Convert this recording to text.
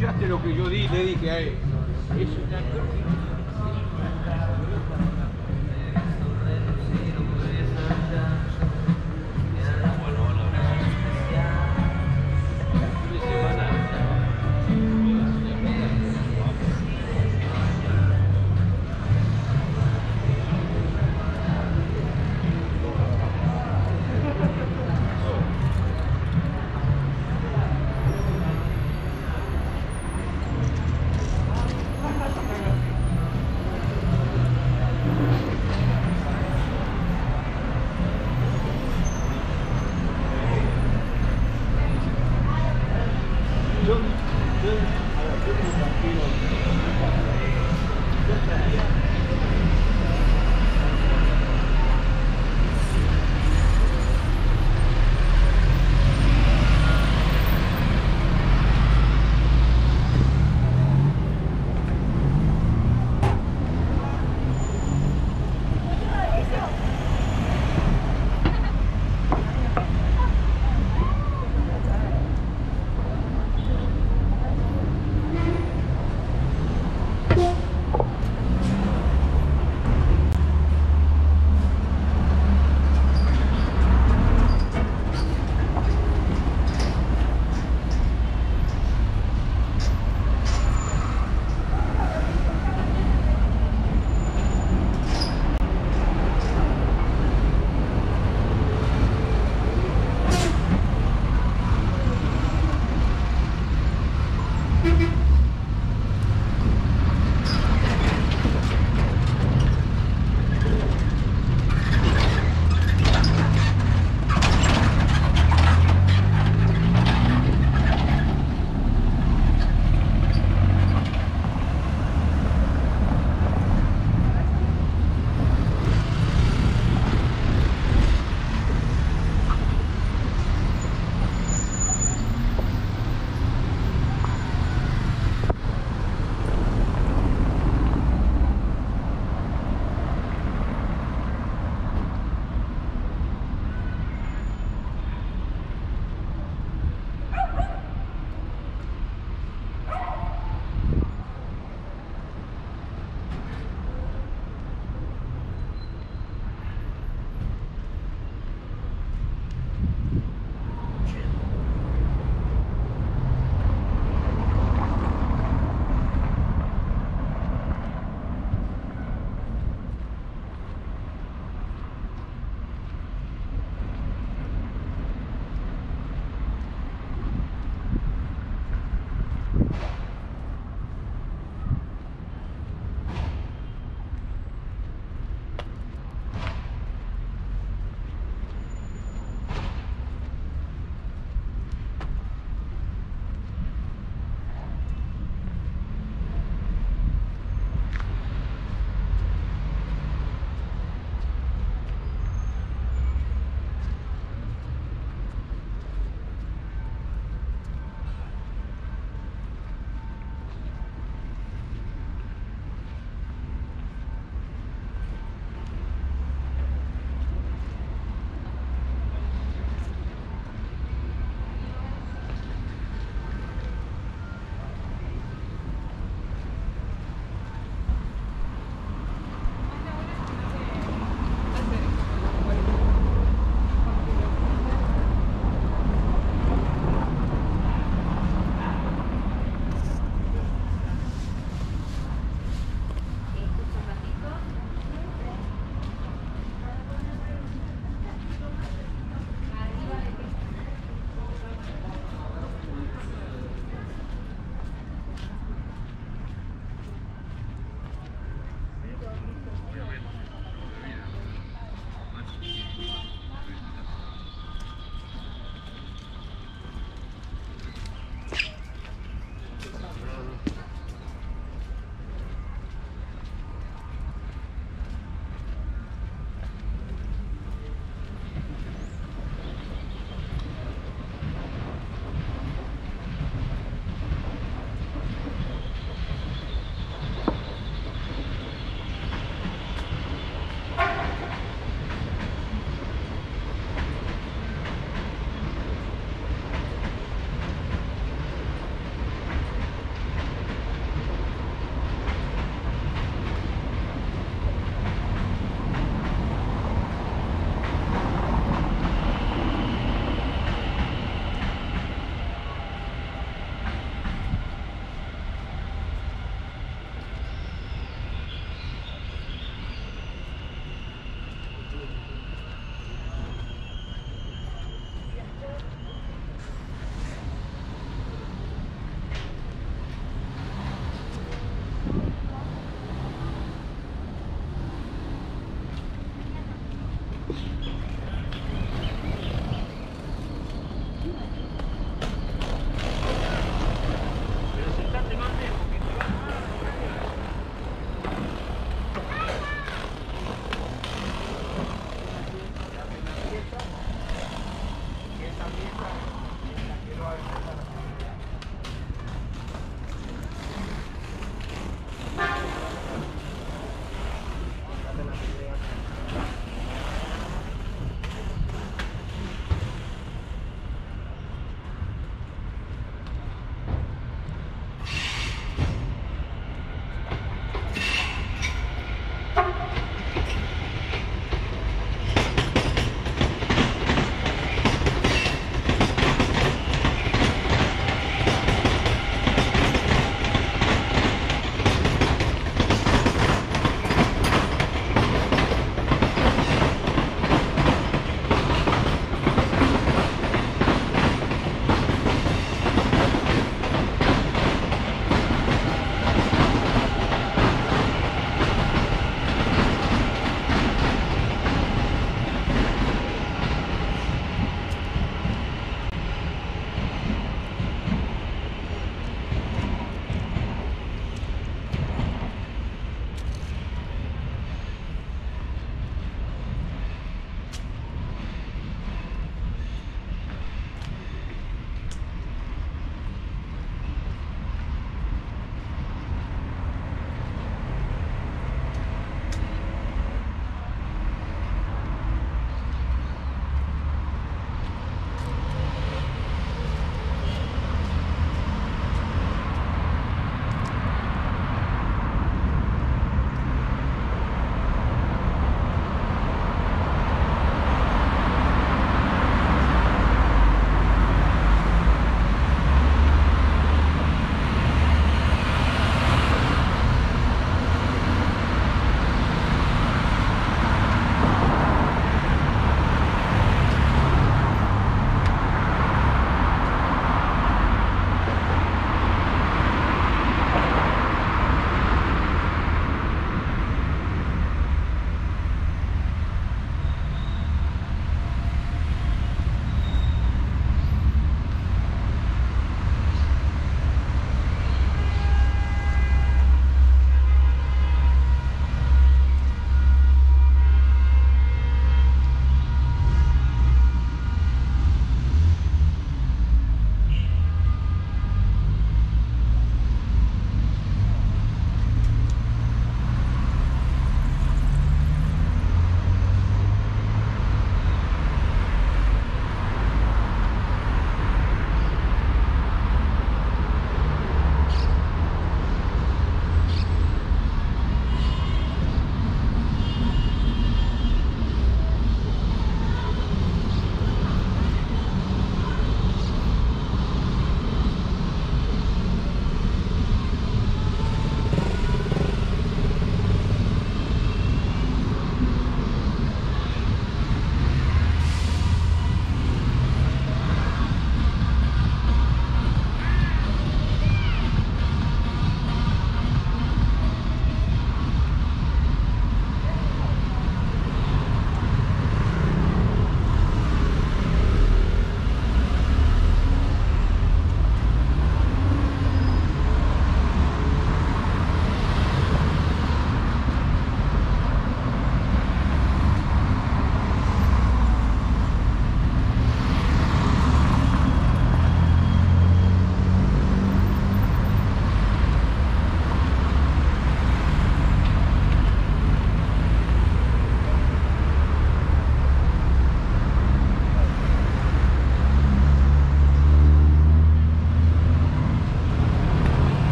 escuchaste lo que yo di, le dije a él. Es una